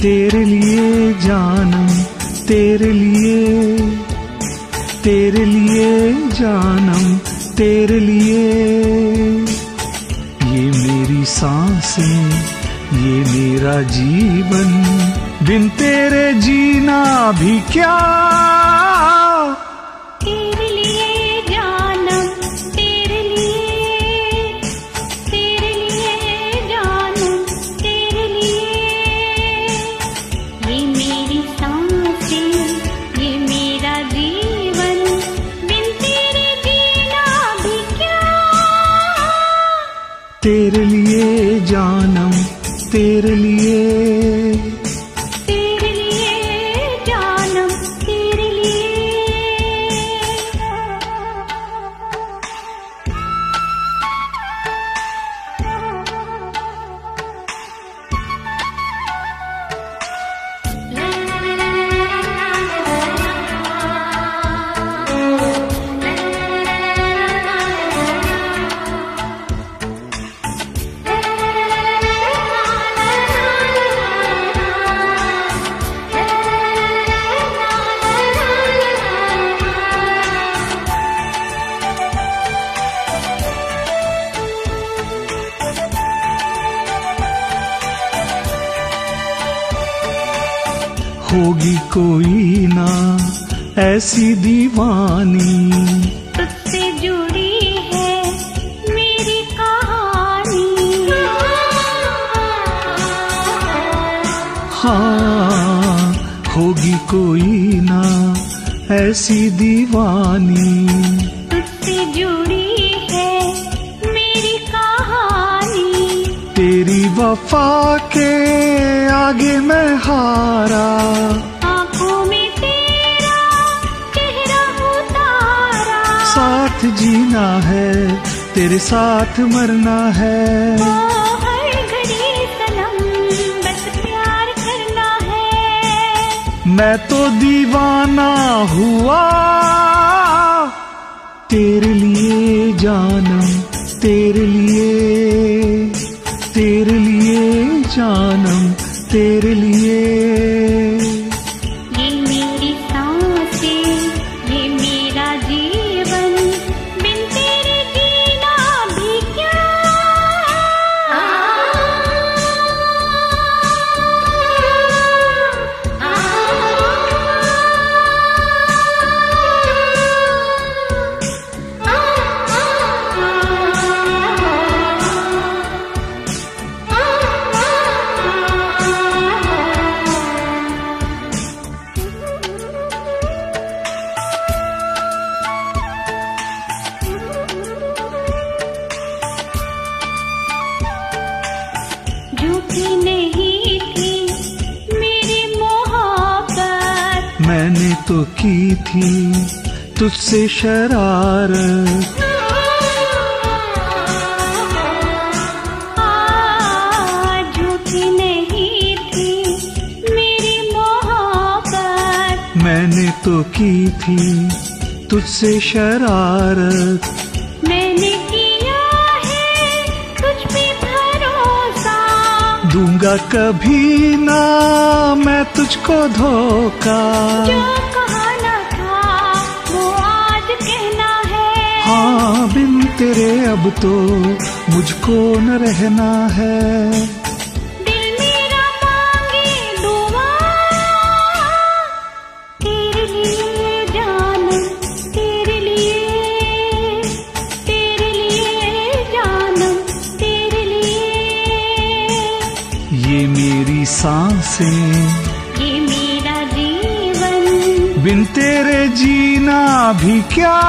तेरे लिए जानम तेरे लिए तेरे लिए जानम तेरे लिए। ये मेरी साँसें, ये मेरा जीवन, बिन तेरे जीना भी क्या? तेरे लिए जानम तेरे लिए होगी कोई ना ऐसी दीवानी। तुझसे जुड़ी है मेरी कहानी। हाँ होगी कोई ना ऐसी दीवानी। तुझसे जुड़ी वफा के आगे मैं हारा। आँखों में तेरा चेहरा उतारा। साथ जीना है तेरे साथ मरना है। ओ हर घड़ी सनम बस प्यार करना है। मैं तो दीवाना हुआ तेरे लिए जानम तेरे लिए तेरे लिए जानम तेरे लिए मैंने तो की थी तुझसे शरारत। आ, झूठी नहीं थी मेरी मोहब्बत। मैंने तो की थी तुझसे शरारत। मैंने दूँगा कभी ना मैं तुझको धोखा। जो कहना था? वो आज कहना है। हाँ बिन तेरे अब तो मुझको न रहना है। साँसें। ये मेरा जीवन। बिन तेरे जीना भी क्या?